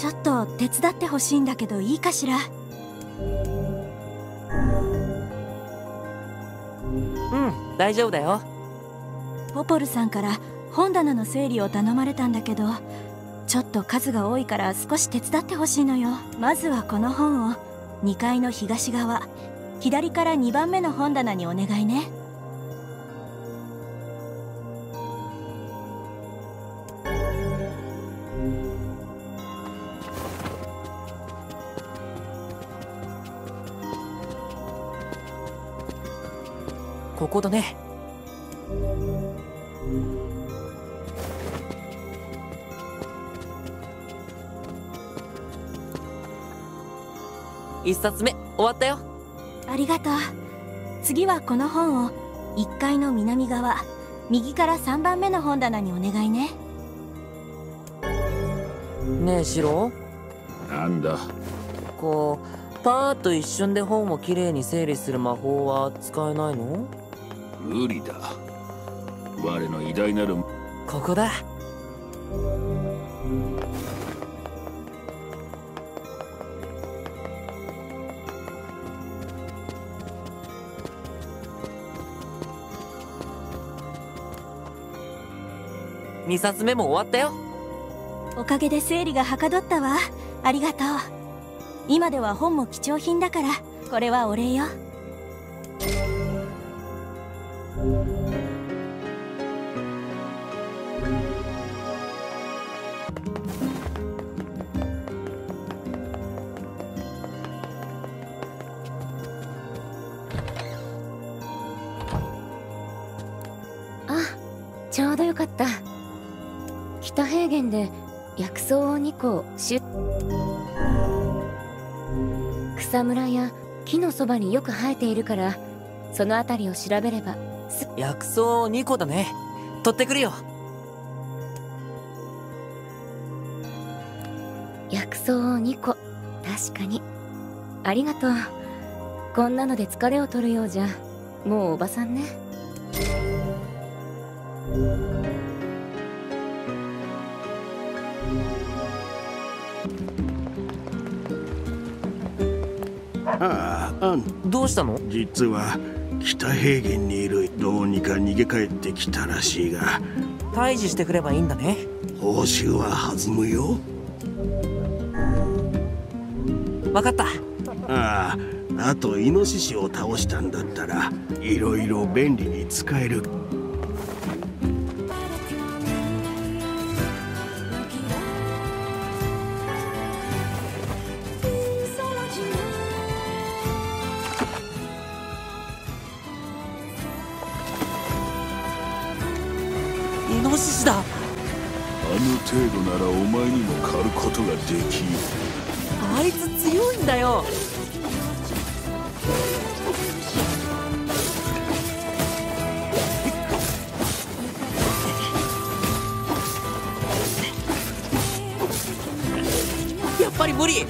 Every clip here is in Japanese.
ちょっと手伝ってほしいんだけどいいかしら？うん大丈夫だよ。ポポルさんから本棚の整理を頼まれたんだけどちょっと数が多いから少し手伝ってほしいのよ。まずはこの本を。2階の東側。左から2番目の本棚にお願いねここだね。一冊目終わったよ。ありがとう。次はこの本を。1階の南側。右から3番目の本棚にお願いね。ねえシロ？なんだ？こうパーッと一瞬で本をきれいに整理する魔法は使えないの？無理だ。我の偉大なるここだ。2冊目も終わったよ。おかげで整理がはかどったわ。ありがとう。今では本も貴重品だからこれはお礼よ草を2個シュッ草むらや木のそばによく生えているからその辺りを調べればす薬草2個だね。取ってくるよ。薬草を2個。確かに。ありがとう。こんなので疲れを取るようじゃもうおばさんねああどうしたの？実は北平原にいるどうにか逃げ帰ってきたらしいが退治してくればいいんだね。報酬は弾むよ。分かった。あああとイノシシを倒したんだったらいろいろ便利に使える強いんだよ。やっぱり無理。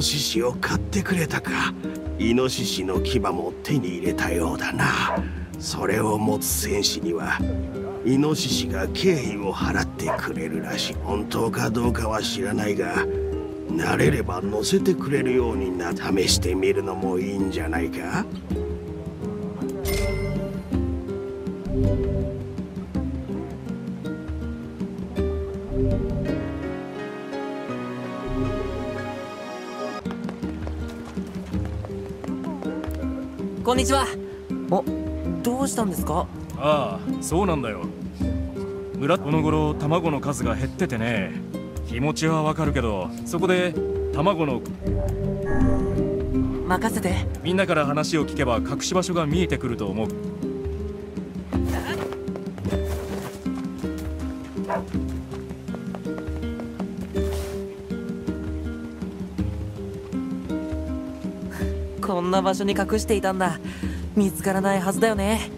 ノシシを買ってくれたか。イノシシの牙も手に入れたようだな。それを持つ戦士にはイノシシが敬意を払ってくれるらしい。本当かどうかは知らないが慣れれば乗せてくれるようにな試してみるのもいいんじゃないか？こんにちは。おどうしたんですか？ああそうなんだよ。村この頃卵の数が減っててね。気持ちはわかるけどそこで卵の任せて。みんなから話を聞けば隠し場所が見えてくると思うんな場所に隠していたんだ。見つからないはずだよね。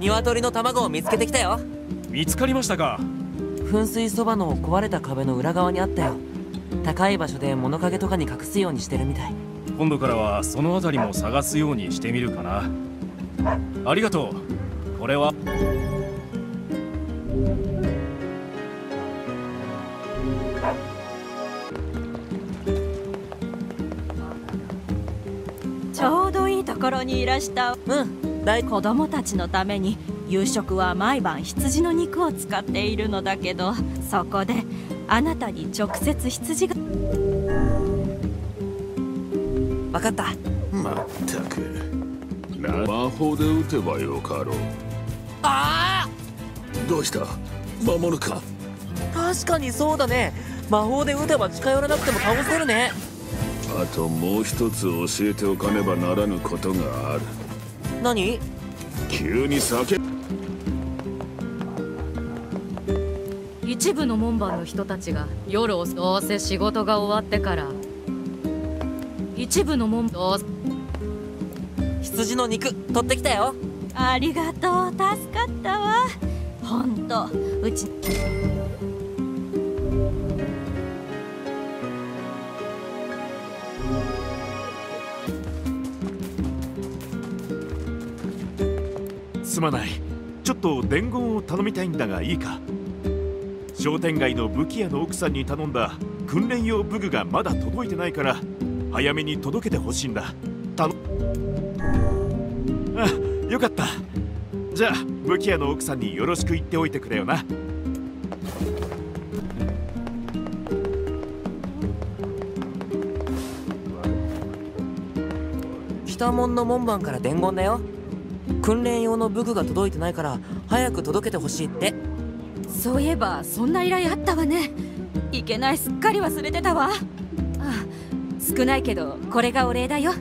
鶏の卵を見つけてきたよ。見つかりましたか？噴水そばの壊れた壁の裏側にあったよ。高い場所で物陰とかに隠すようにしてるみたい。今度からはその辺りも探すようにしてみるかな。ありがとう。これはにいらした。うん。大子供たちのために夕食は毎晩羊の肉を使っているのだけどそこであなたに直接羊が分かった。まったく。な魔法で撃てばよかろう。あどうした？魔物か？あ確かにそうだね。魔法で撃てば近寄らなくても倒せるねあともう一つ教えておかねばならぬことがある。何？急に叫一部の門番の人たちが夜をどうせ仕事が終わってから。一部の門どう羊の肉取ってきたよ。ありがとう。助かったわ。ほんと。うちすまない。ちょっと伝言を頼みたいんだがいいか？商店街の武器屋の奥さんに頼んだ訓練用武具がまだ届いてないから早めに届けてほしいんだ。頼あよかった。じゃあ武器屋の奥さんによろしく言っておいてくれよな。北門の門番から伝言だよ。訓練用の武具が届いてないから早く届けてほしいって。そういえばそんな依頼あったわね。いけないすっかり忘れてたわ。あ少ないけどこれがお礼だよ。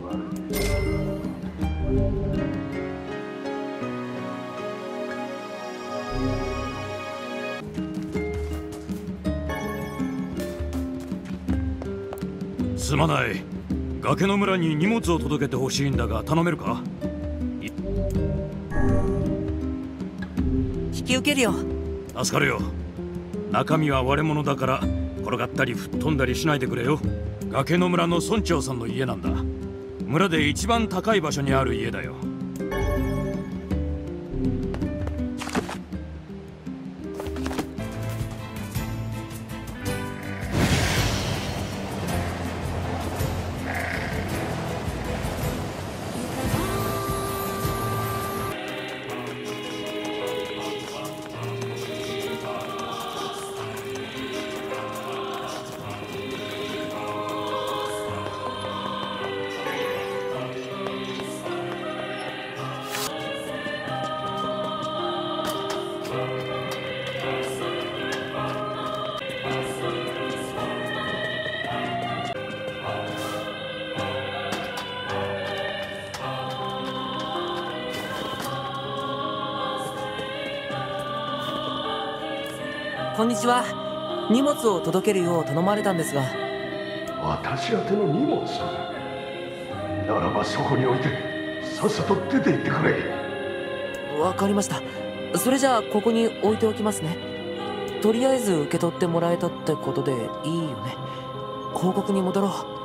すまない。崖の村に荷物を届けてほしいんだが頼めるか？受けるよ。助かるよ。中身は割れ物だから転がったり吹っ飛んだりしないでくれよ。崖の村の村長さんの家なんだ。村で一番高い場所にある家だよ。こんにちは。荷物を届けるよう頼まれたんですが。私宛ての荷物ならばそこに置いてさっさと出て行ってくれ。わかりました。それじゃあここに置いておきますね。とりあえず受け取ってもらえたってことでいいよね。報告に戻ろう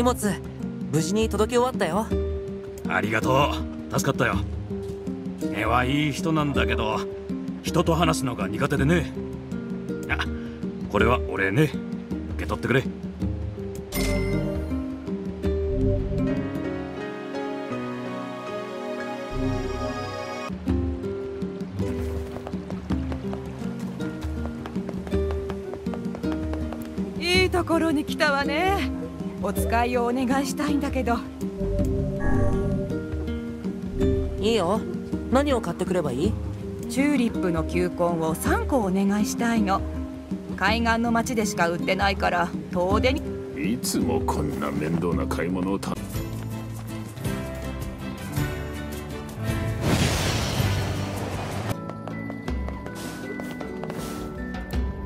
荷物無事に届け終わったよ。ありがとう。助かったよ。根はいい人なんだけど人と話すのが苦手でね。あこれは俺ね。受け取ってくれ。いいところに来たわねお使いをお願いしたいんだけど。いいよ。何を買ってくればいい？チューリップの球根を3個お願いしたいの。海岸の町でしか売ってないから遠出に。いつもこんな面倒な買い物をた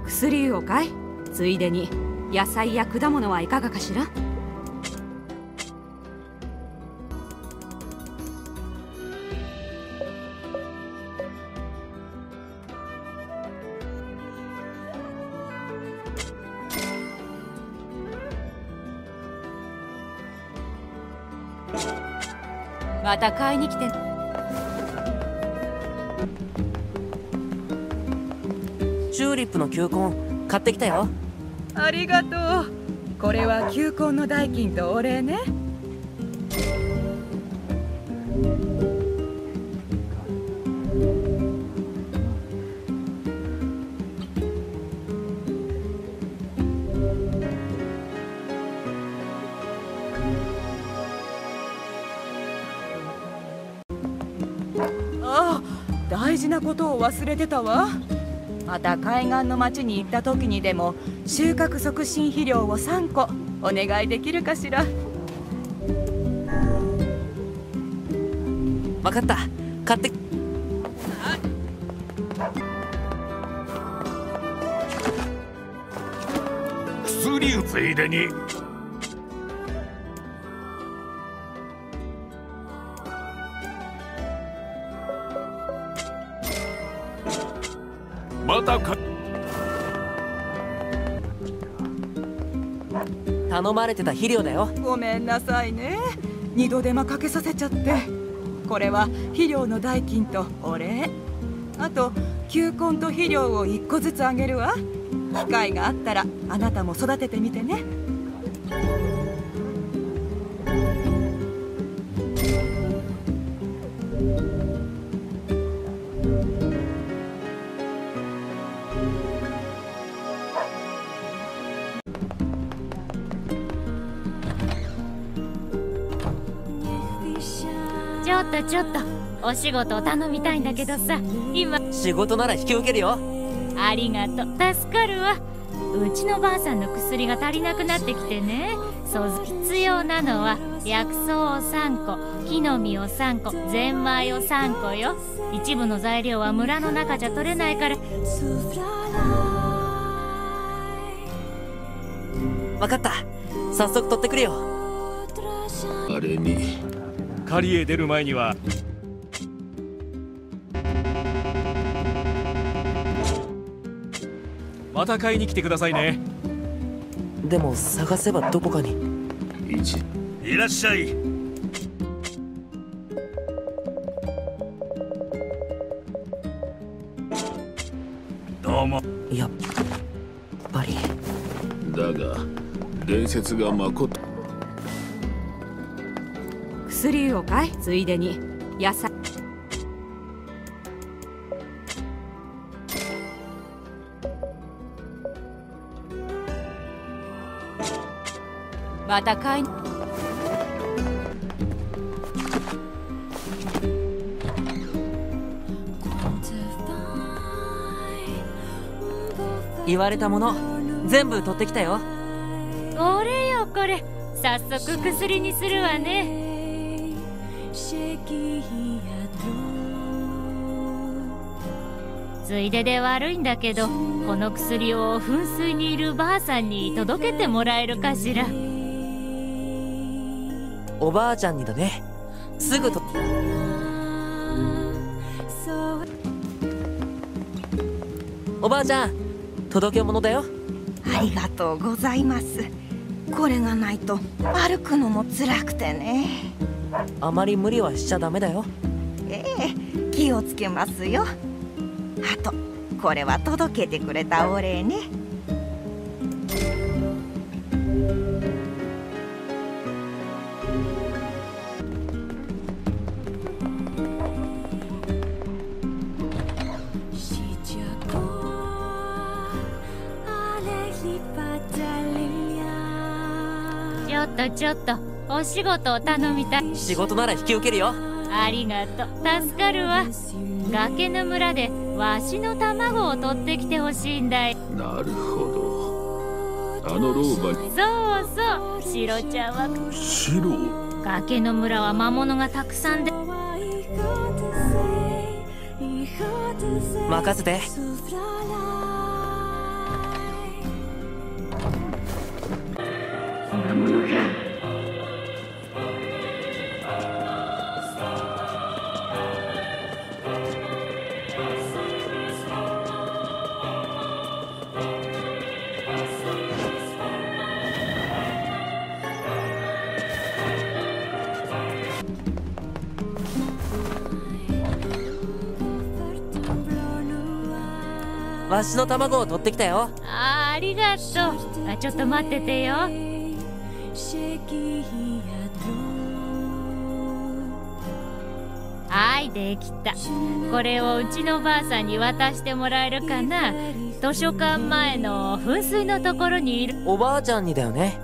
薬をかいついでに。野菜や果物はいかがかしら？た買いに来てチューリップの球根買ってきたよ。ありがとう。これは球根の代金とお礼ね。ことを忘れてたわ。また海岸の町に行った時にでも収穫促進肥料を3個お願いできるかしら。分かった。買って。薬をついでに頼まれてた肥料だよ。ごめんなさいね。二度手間かけさせちゃって。これは肥料の代金とお礼。あと球根と肥料を1個ずつあげるわ。機会があったらあなたも育ててみてね。とちょっとお仕事を頼みたいんだけどさ今。仕事なら引き受けるよ。ありがとう。助かるわ。うちのばあさんの薬が足りなくなってきてね。そう必要なのは薬草を3個木の実を3個ゼンマイを3個よ。一部の材料は村の中じゃ取れないから。分かった。早速取ってくれよ。あれに狩りへ出る前には。また買いに来てくださいね。でも探せばどこかに。一いらっしゃい。どうも。やっぱり。だが伝説がまこと薬を買いついでに。野菜。また買い。言われたもの全部取ってきたよ。これよこれ。早速薬にするわね。ついでで悪いんだけどこの薬を噴水にいるばあさんに届けてもらえるかしら。おばあちゃんにだね。すぐと。おばあちゃん届け物だよ。ありがとうございます。これがないと歩くのも辛くてねあまり無理はしちゃダメだよ。ええ気をつけますよ。あとこれは届けてくれたお礼ね。ちょっとちょっとお仕事を頼みたい。仕事なら引き受けるよ。ありがとう。助かるわ。崖の村でわしの卵を取ってきてほしいんだよなるほど。あの老婆に。そうそう。シロちゃんは。白崖の村は魔物がたくさんで。任せてわしの卵を取ってきたよ。あーありがとう。あちょっと待っててよ。はいできた。これをうちのばあさんに渡してもらえるかな。図書館前の噴水のところにいる。おばあちゃんにだよね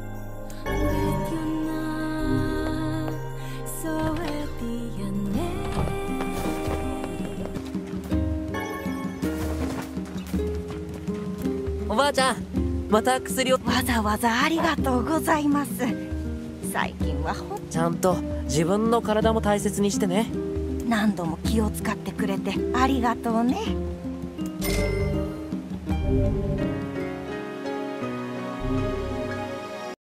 ちゃん。また薬を。わざわざありがとうございます。最近はほんちゃんと自分の体も大切にしてね。何度も気を使ってくれてありがとうね